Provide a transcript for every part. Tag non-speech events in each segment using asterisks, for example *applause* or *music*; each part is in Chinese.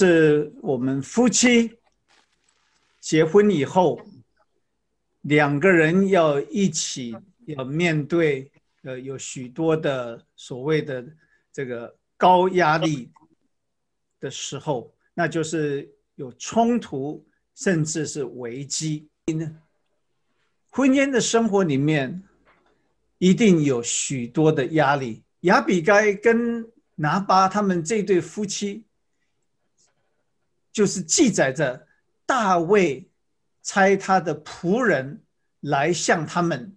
是我们夫妻结婚以后，两个人要一起要面对，呃，有许多的所谓的这个高压力的时候，那就是有冲突，甚至是危机。婚姻的生活里面一定有许多的压力。亚比该跟拿巴他们这对夫妻。就是记载着大卫差他的仆人来向他们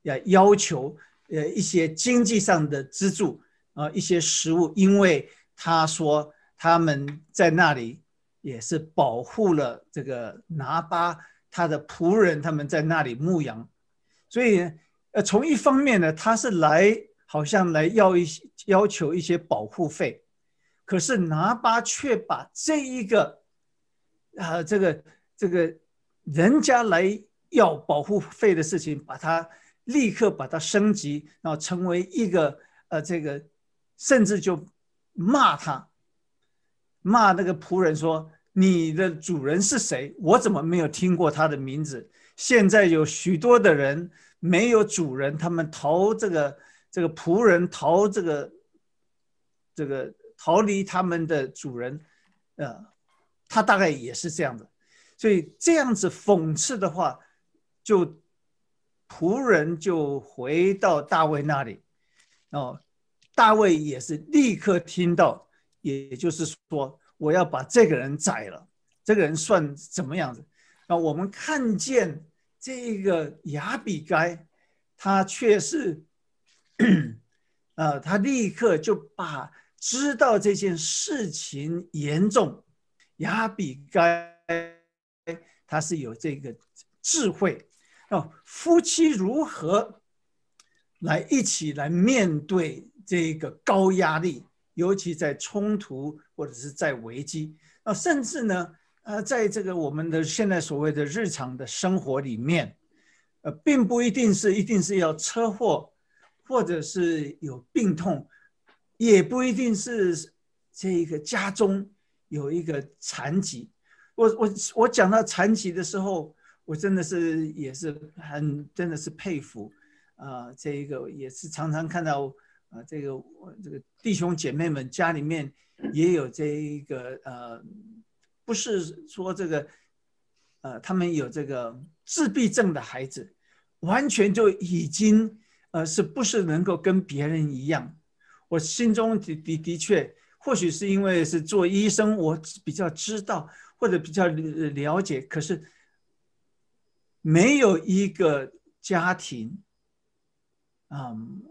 要要求呃一些经济上的资助啊一些食物，因为他说他们在那里也是保护了这个拿巴他的仆人，他们在那里牧羊，所以呃从一方面呢，他是来好像来要一些要求一些保护费。可是拿巴却把这一个，啊，这个这个人家来要保护费的事情，把它立刻把它升级，然后成为一个呃，这个甚至就骂他，骂那个仆人说：“你的主人是谁？我怎么没有听过他的名字？现在有许多的人没有主人，他们逃这个这个仆人逃这个这个。”逃离他们的主人，呃，他大概也是这样的，所以这样子讽刺的话，就仆人就回到大卫那里，哦，大卫也是立刻听到，也就是说，我要把这个人宰了，这个人算怎么样子？啊，我们看见这个亚比该，他却是，呃，他立刻就把。知道这件事情严重，亚比该他是有这个智慧哦。夫妻如何来一起来面对这个高压力，尤其在冲突或者是在危机啊，甚至呢，呃，在这个我们的现在所谓的日常的生活里面，呃，并不一定是一定是要车祸，或者是有病痛。也不一定是这个家中有一个残疾，我我我讲到残疾的时候，我真的是也是很真的是佩服啊，这一个也是常常看到啊，这个这个弟兄姐妹们家里面也有这一个呃，不是说这个呃，他们有这个自闭症的孩子，完全就已经呃，是不是能够跟别人一样？我心中的的的确，或许是因为是做医生，我比较知道或者比较了解。可是没有一个家庭，嗯，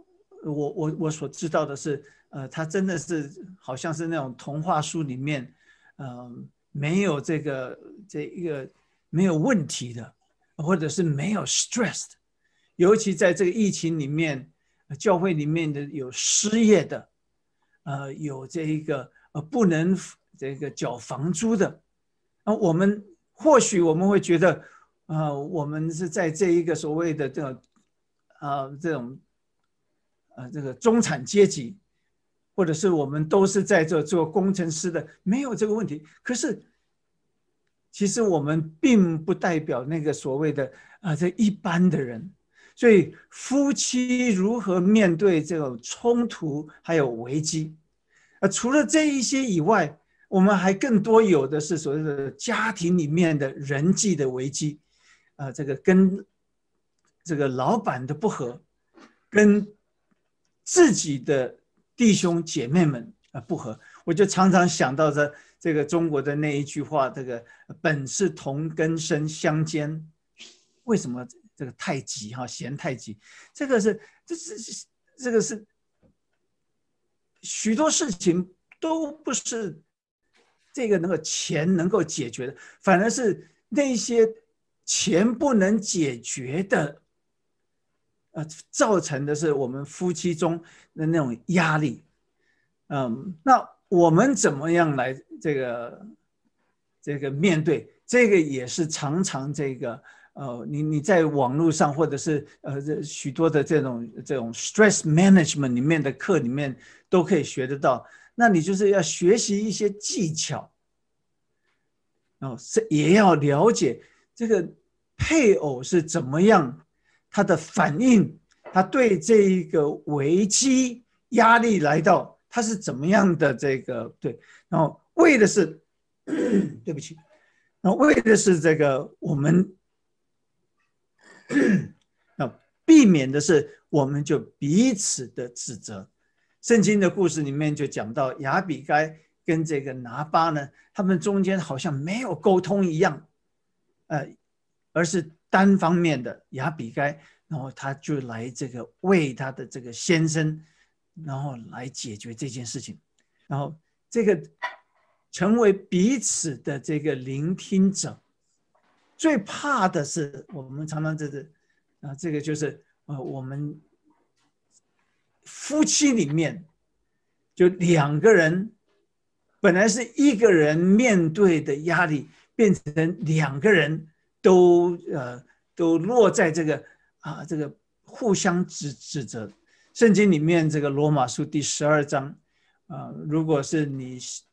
我我我所知道的是，呃，他真的是好像是那种童话书里面，嗯，没有这个这一个没有问题的，或者是没有 stressed，尤其在这个疫情里面。教会里面的有失业的，呃，有这一个呃不能这个缴房租的，那我们或许我们会觉得，呃，我们是在这一个所谓的这种，呃，这种，呃，这个中产阶级，或者是我们都是在这做工程师的，没有这个问题。可是，其实我们并不代表那个所谓的啊这一般的人。所以夫妻如何面对这种冲突还有危机？啊，除了这一些以外，我们还更多有的是所谓的家庭里面的人际的危机，啊，这个跟这个老板的不和，跟自己的弟兄姐妹们啊不和，我就常常想到这这个中国的那一句话：这个本是同根生，相煎，为什么？这个太极哈，嫌太极，这个是，这是这个是许多事情都不是这个能够钱能够解决的，反而是那些钱不能解决的，呃，造成的是我们夫妻中的那种压力。嗯，那我们怎么样来这个这个面对？这个也是常常这个。呃，你你在网络上或者是呃这许多的这种这种 stress management 里面的课里面都可以学得到。那你就是要学习一些技巧，然后是也要了解这个配偶是怎么样，他的反应，他对这一个危机压力来到，他是怎么样的这个对，然后为的是，*coughs* 对不起，然后为的是这个我们，*clears throat* 那避免的是我们就彼此的指责。圣经的故事里面就讲到亚比该跟这个拿巴呢，他们中间好像没有沟通一样，呃，而是单方面的亚比该，然后他就来这个为他的这个先生，然后来解决这件事情，然后这个成为彼此的这个聆听者，最怕的是我们常常这是啊，这个就是呃我们。夫妻里面，就两个人，本来是一个人面对的压力，变成两个人都呃都落在这个啊这个互相指指责。圣经里面这个罗马书第十二章啊，如果是你是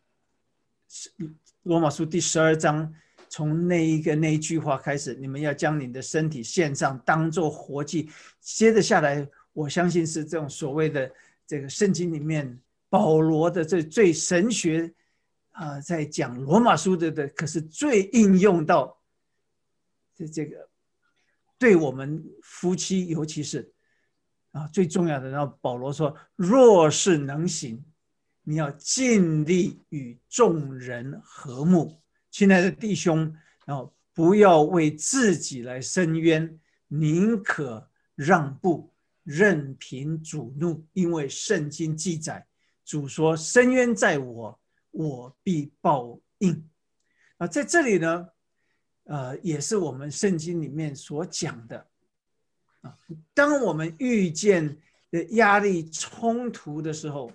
罗马书第十二章从那一个那一句话开始，你们要将你的身体献上，当做活祭。接着下来。我相信是这种所谓的这个圣经里面保罗的这最神学啊，在讲罗马书的的，可是最应用到这这个对我们夫妻，尤其是啊最重要的。然后保罗说：“若是能行，你要尽力与众人和睦。亲爱的弟兄，然后不要为自己来伸冤，宁可让步。”任凭主怒，因为圣经记载，主说：“深渊在我，我必报应。”啊，在这里呢，呃，也是我们圣经里面所讲的啊。当我们遇见的压力冲突的时候，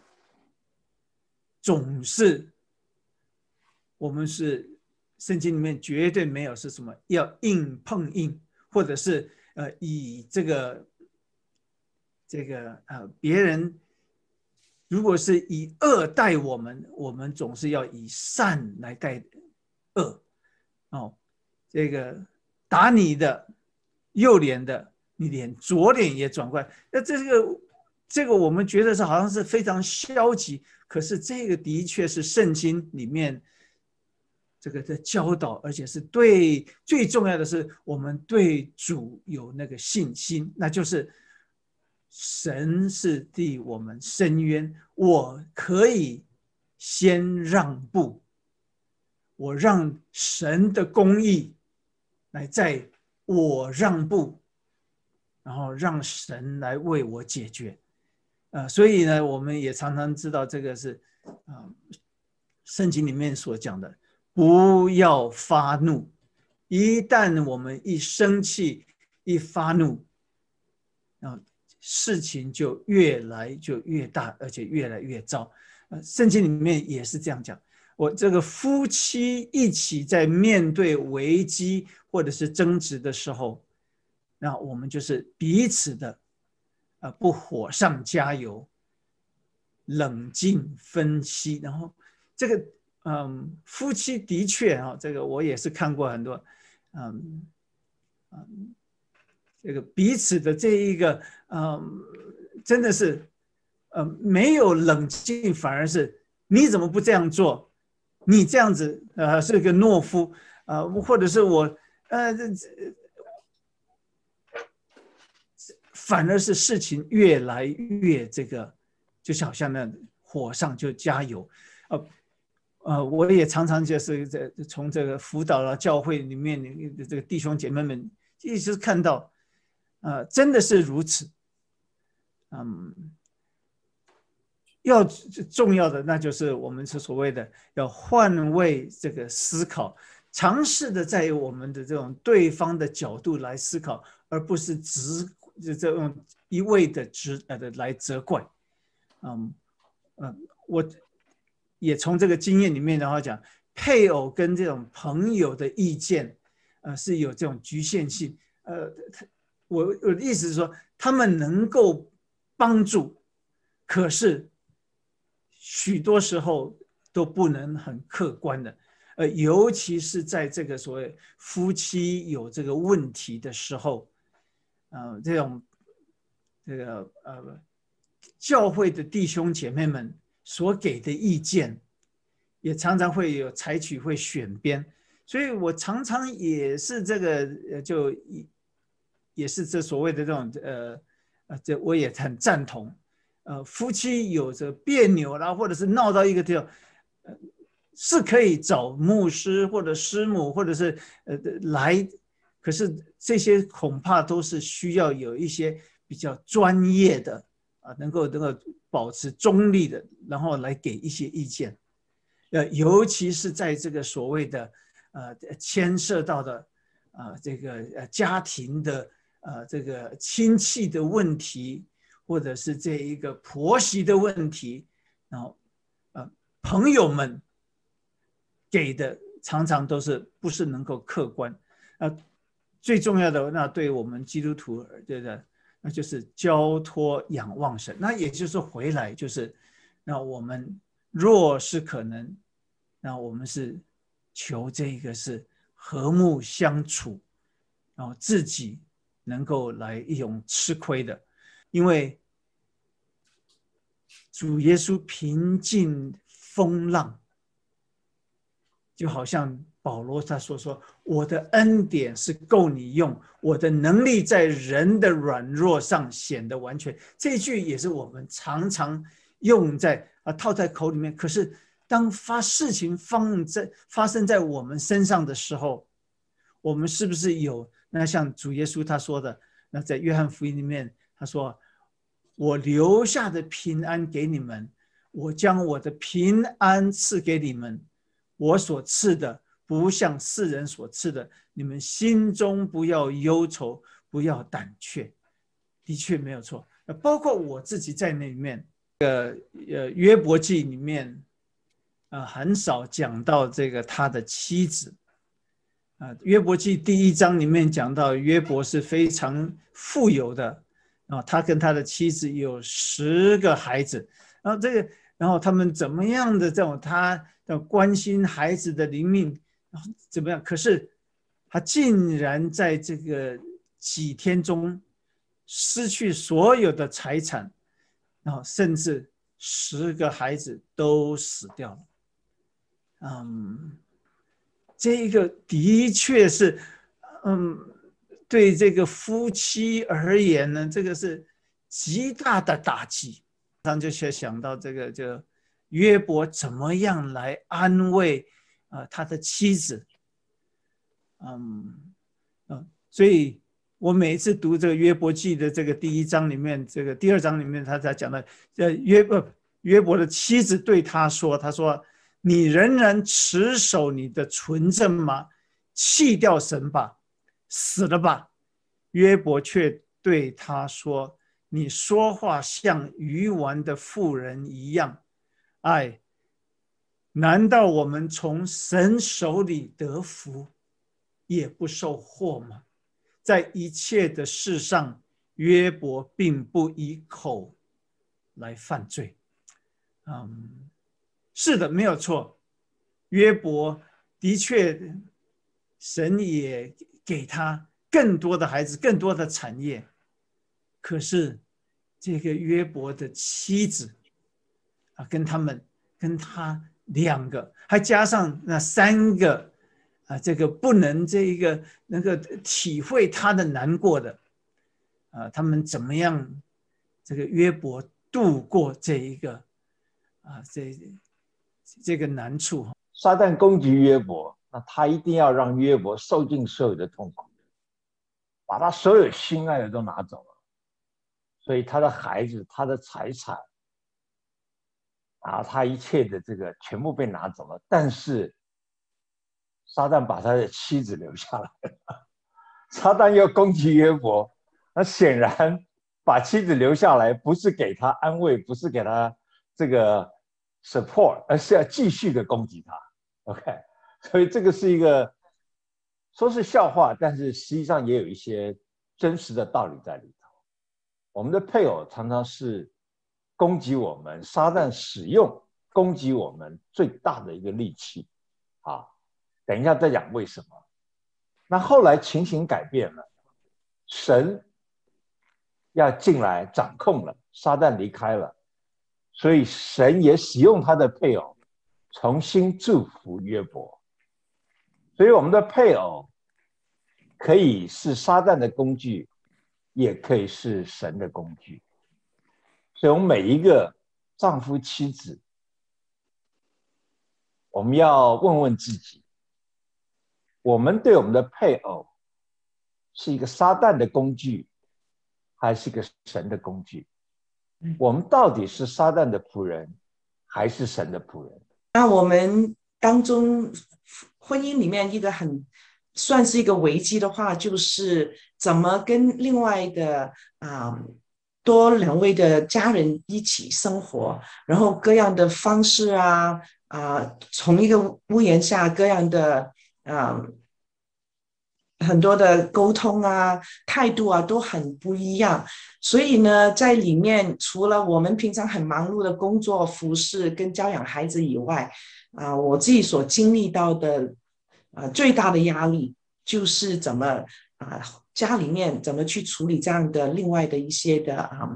总是我们是圣经里面绝对没有是什么要硬碰硬，或者是呃以这个。这个呃，别人如果是以恶待我们，我们总是要以善来待恶。哦，这个打你的右脸的，你连左脸也转过来，那这个这个我们觉得是好像是非常消极，可是这个的确是圣经里面这个的教导，而且是对最重要的是我们对主有那个信心，那就是。神是替我们伸冤，我可以先让步，我让神的公义来在我让步，然后让神来为我解决。呃，所以呢，我们也常常知道这个是啊，圣经里面所讲的，不要发怒。一旦我们一生气、一发怒，啊。事情就越来就越大，而且越来越糟。呃，圣经里面也是这样讲。我这个夫妻一起在面对危机或者是争执的时候，那我们就是彼此的，呃，不火上加油，冷静分析。然后这个，嗯，夫妻的确啊，这个我也是看过很多，嗯，嗯。这个彼此的这一个，嗯，真的是，呃，没有冷静，反而是你怎么不这样做？你这样子，呃，是个懦夫，啊，或者是我，呃，这这，反而是事情越来越这个，就好像那火上就加油，呃，呃，我也常常就是在从这个辅导了教会里面的这个弟兄姐妹们一直看到。呃，真的是如此。嗯，要重要的那就是我们是所谓的要换位这个思考，尝试的在于我们的这种对方的角度来思考，而不是只就这种一味的只呃来责怪。嗯嗯，我也从这个经验里面的话讲，配偶跟这种朋友的意见，呃，是有这种局限性。呃，我我的意思是说，他们能够帮助，可是许多时候都不能很客观的。呃，尤其是在这个所谓夫妻有这个问题的时候，呃，这种这个呃教会的弟兄姐妹们所给的意见，也常常会有采取会选边，所以我常常也是这个呃，就也是这所谓的这种呃呃，这我也很赞同，呃，夫妻有着别扭啦，或者是闹到一个地方，呃。是可以找牧师或者师母，或者是呃来，可是这些恐怕都是需要有一些比较专业的啊，能够能够保持中立的，然后来给一些意见。呃，尤其是在这个所谓的呃牵涉到的啊这个呃家庭的呃这个亲戚的问题，或者是这一个婆媳的问题，然后呃朋友们。给的常常都是不是能够客观，呃，最重要的那对我们基督徒对的，那就是交托仰望神，那也就是回来就是，那我们若是可能，那我们是求这个是和睦相处，然后自己能够来一种吃亏的，因为主耶稣平静风浪。就好像保罗他说说，我的恩典是够你用，我的能力在人的软弱上显得完全。这句也是我们常常用在啊套在口里面。可是当发事情放在发生在我们身上的时候，我们是不是有那像主耶稣他说的？那在约翰福音里面他说：“我留下的平安给你们，我将我的平安赐给你们。”我所赐的不像世人所赐的，你们心中不要忧愁，不要胆怯。的确没有错。包括我自己在那里面，呃呃约伯记里面，啊很少讲到这个他的妻子。啊约伯记第一章里面讲到约伯是非常富有的，啊他跟他的妻子有十个孩子，然后这个然后他们怎么样的这种他。要关心孩子的灵命，然后怎么样？可是他竟然在这个几天中失去所有的财产，然后甚至十个孩子都死掉了。嗯，这个的确是，嗯，对这个夫妻而言呢，这个是极大的打击。他就先想到这个就。约伯怎么样来安慰啊他的妻子？嗯嗯，所以我每一次读这个约伯记的这个第一章里面，这个第二章里面，他在讲的，呃约伯约伯的妻子对他说：“他说你仍然持守你的纯正吗？弃掉神吧，死了吧。”约伯却对他说：“你说话像愚顽的妇人一样。”哎，难道我们从神手里得福，也不受祸吗？在一切的事上，约伯并不以口来犯罪。嗯，是的，没有错。约伯的确，神也给他更多的孩子，更多的产业。可是，这个约伯的妻子。啊，跟他们，跟他两个，还加上那三个，啊，这个不能这一个能够体会他的难过的，啊，他们怎么样？这个约伯度过这一个，啊，这这个难处。撒旦攻击约伯，那他一定要让约伯受尽所有的痛苦，把他所有心爱的都拿走了，所以他的孩子，他的财产。啊，他一切的这个全部被拿走了，但是撒旦把他的妻子留下来了。*laughs* 撒旦要攻击约伯，那显然把妻子留下来不是给他安慰，不是给他这个 support，而是要继续的攻击他。OK，*laughs* 所以这个是一个说是笑话，但是实际上也有一些真实的道理在里头。我们的配偶常常是。攻击我们，撒旦使用攻击我们最大的一个利器，啊，等一下再讲为什么。那后来情形改变了，神要进来掌控了，撒旦离开了，所以神也使用他的配偶重新祝福约伯。所以我们的配偶可以是撒旦的工具，也可以是神的工具。所以，我们每一个丈夫妻子，我们要问问自己：我们对我们的配偶是一个撒旦的工具，还是一个神的工具？我们到底是撒旦的仆人，还是神的仆人？那我们当中婚姻里面一个很算是一个危机的话，就是怎么跟另外的啊？多两位的家人一起生活，然后各样的方式啊啊，从一个屋檐下各样的啊，很多的沟通啊、态度啊都很不一样。所以呢，在里面除了我们平常很忙碌的工作、服饰跟教养孩子以外，啊，我自己所经历到的啊最大的压力就是怎么啊。家里面怎么去处理这样的另外的一些的啊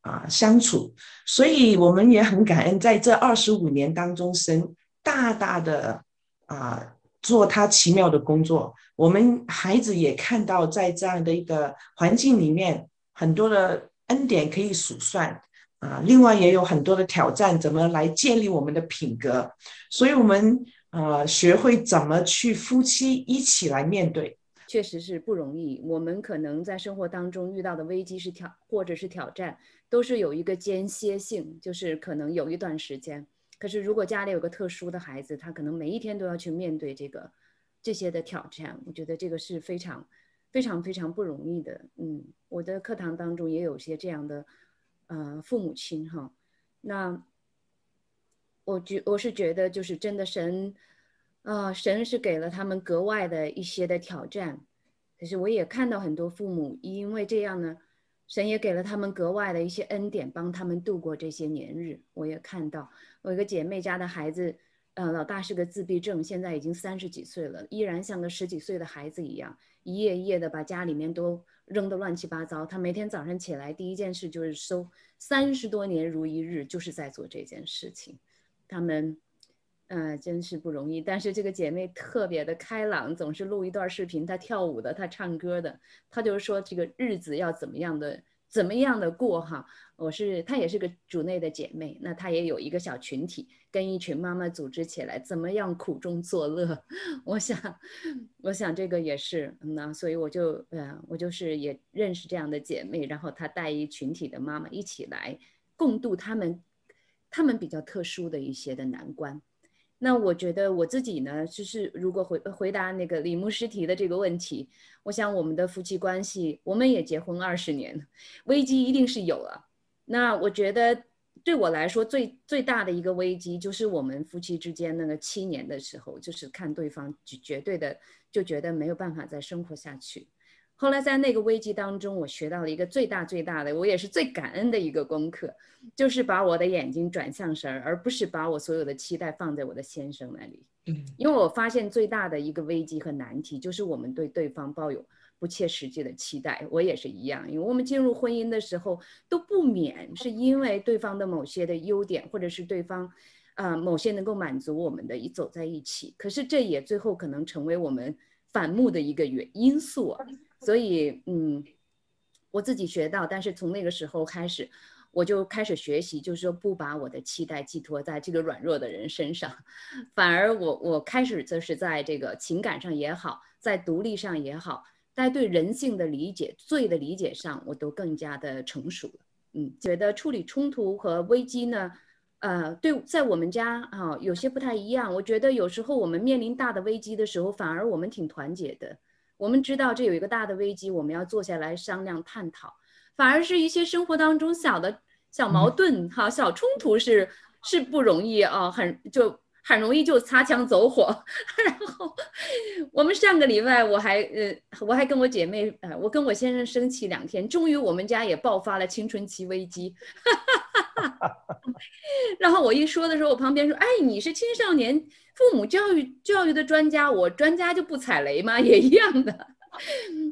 啊相处，所以我们也很感恩，在这二十五年当中，神大大的啊做他奇妙的工作。我们孩子也看到，在这样的一个环境里面，很多的恩典可以数算啊。另外也有很多的挑战，怎么来建立我们的品格？所以我们呃学会怎么去夫妻一起来面对。确实是不容易。我们可能在生活当中遇到的危机是挑，或者是挑战，都是有一个间歇性，就是可能有一段时间。可是如果家里有个特殊的孩子，他可能每一天都要去面对这个这些的挑战，我觉得这个是非常非常非常不容易的。嗯，我的课堂当中也有些这样的呃父母亲哈。那我觉我是觉得就是真的神。啊，神是给了他们格外的一些的挑战，可是我也看到很多父母因为这样呢，神也给了他们格外的一些恩典，帮他们度过这些年日。我也看到我一个姐妹家的孩子，呃，老大是个自闭症，现在已经三十几岁了，依然像个十几岁的孩子一样，一页一页的把家里面都扔得乱七八糟。他每天早上起来第一件事就是收，三十多年如一日，就是在做这件事情。他们。嗯，真是不容易。但是这个姐妹特别的开朗，总是录一段视频，她跳舞的，她唱歌的，她就是说这个日子要怎么样的，怎么样的过哈。我是她也是个主内的姐妹，那她也有一个小群体，跟一群妈妈组织起来，怎么样苦中作乐。*laughs* 我想，我想这个也是那，所以我就嗯，我就是也认识这样的姐妹，然后她带一群体的妈妈一起来共度他们，他们比较特殊的一些的难关。那我觉得我自己呢，就是如果回回答那个李牧师提的这个问题，我想我们的夫妻关系，我们也结婚二十年，危机一定是有了。那我觉得对我来说最最大的一个危机，就是我们夫妻之间那个七年的时候，就是看对方绝对的就觉得没有办法再生活下去。后来在那个危机当中，我学到了一个最大最大的，我也是最感恩的一个功课，就是把我的眼睛转向神，而不是把我所有的期待放在我的先生那里。嗯，因为我发现最大的一个危机和难题，就是我们对对方抱有不切实际的期待。我也是一样，因为我们进入婚姻的时候，都不免是因为对方的某些的优点，或者是对方，啊，某些能够满足我们的，一走在一起。可是这也最后可能成为我们反目的一个原因素。所以，嗯，我自己学到，但是从那个时候开始，我就开始学习，就是说不把我的期待寄托在这个软弱的人身上，*laughs* 反而我我开始就是在这个情感上也好，在独立上也好，在对人性的理解、罪的理解上，我都更加的成熟了。嗯，觉得处理冲突和危机呢，呃，对，在我们家啊，有些不太一样。我觉得有时候我们面临大的危机的时候，反而我们挺团结的。我们知道这有一个大的危机，我们要坐下来商量探讨，反而是一些生活当中小的小矛盾、哈小冲突是是不容易啊，很就很容易就擦枪走火。*laughs* 然后我们上个礼拜我还呃我还跟我姐妹呃我跟我先生生气两天，终于我们家也爆发了青春期危机。*laughs* 然后我一说的时候，我旁边说：“哎，你是青少年。”父母教育教育的专家，我专家就不踩雷吗？*laughs* 也一样的。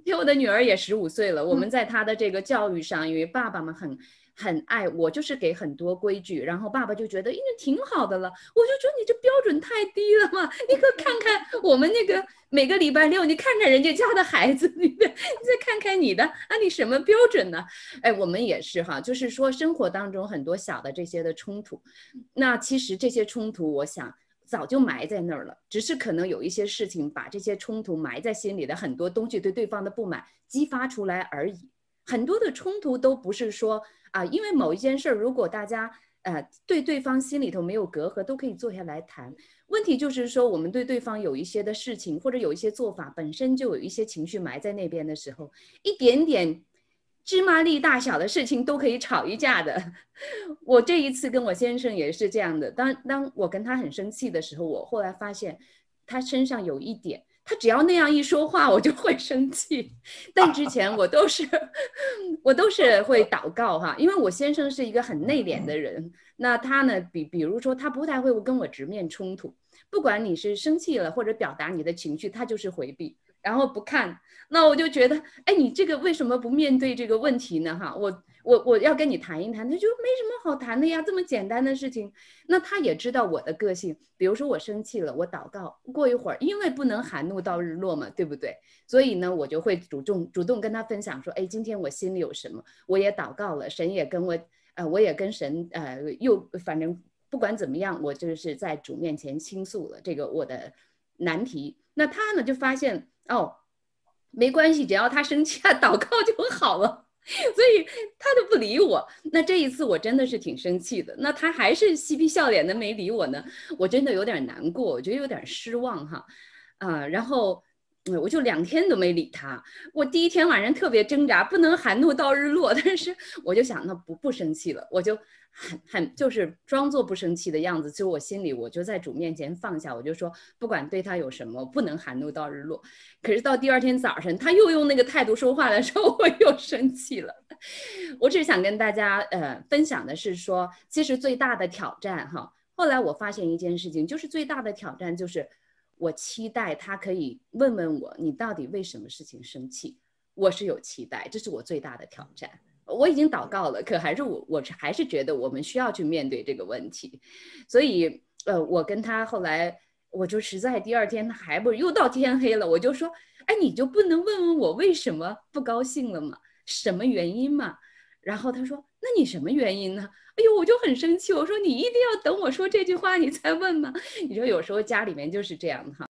因为我的女儿也十五岁了，我们在她的这个教育上，因为爸爸们很很爱我，就是给很多规矩，然后爸爸就觉得，哎，那挺好的了。我就说你这标准太低了嘛，你可看看我们那个每个礼拜六，你看看人家家的孩子，你再看看你的，啊，你什么标准呢？哎，我们也是哈，就是说生活当中很多小的这些的冲突，那其实这些冲突，我想。早就埋在那儿了，只是可能有一些事情把这些冲突埋在心里的很多东西，对对方的不满激发出来而已。很多的冲突都不是说啊，因为某一件事儿，如果大家呃对对方心里头没有隔阂，都可以坐下来谈。问题就是说，我们对对方有一些的事情或者有一些做法本身就有一些情绪埋在那边的时候，一点点。芝麻粒大小的事情都可以吵一架的。*laughs* 我这一次跟我先生也是这样的。当当我跟他很生气的时候，我后来发现他身上有一点，他只要那样一说话，我就会生气。但之前我都是 *laughs* 我都是会祷告哈，因为我先生是一个很内敛的人。那他呢，比比如说他不太会跟我直面冲突，不管你是生气了或者表达你的情绪，他就是回避。然后不看，那我就觉得，哎，你这个为什么不面对这个问题呢？哈，我我我要跟你谈一谈，他就没什么好谈的呀，这么简单的事情。那他也知道我的个性，比如说我生气了，我祷告，过一会儿，因为不能含怒到日落嘛，对不对？所以呢，我就会主动主动跟他分享说，哎，今天我心里有什么，我也祷告了，神也跟我，呃，我也跟神，呃，又反正不管怎么样，我就是在主面前倾诉了这个我的难题。那他呢，就发现。哦，没关系，只要他生气啊，祷告就好了。*laughs* 所以他都不理我。那这一次我真的是挺生气的。那他还是嬉皮笑脸的没理我呢，我真的有点难过，我觉得有点失望哈。啊，然后我就两天都没理他。我第一天晚上特别挣扎，不能含怒到日落，*laughs* 但是我就想，那不不生气了，我就。很很就是装作不生气的样子，就我心里我就在主面前放下，我就说不管对他有什么，不能含怒到日落。可是到第二天早晨，他又用那个态度说话的时候，*laughs* 我又生气了。我只想跟大家呃分享的是说，其实最大的挑战哈，后来我发现一件事情，就是最大的挑战就是我期待他可以问问我，你到底为什么事情生气？我是有期待，这是我最大的挑战。我已经祷告了，可还是我，我还是觉得我们需要去面对这个问题，所以，呃，我跟他后来，我就实在第二天他还不又到天黑了，我就说，哎，你就不能问问我为什么不高兴了吗？什么原因嘛？然后他说，那你什么原因呢？哎呦，我就很生气，我说你一定要等我说这句话你才问吗？*laughs* 你说有时候家里面就是这样哈。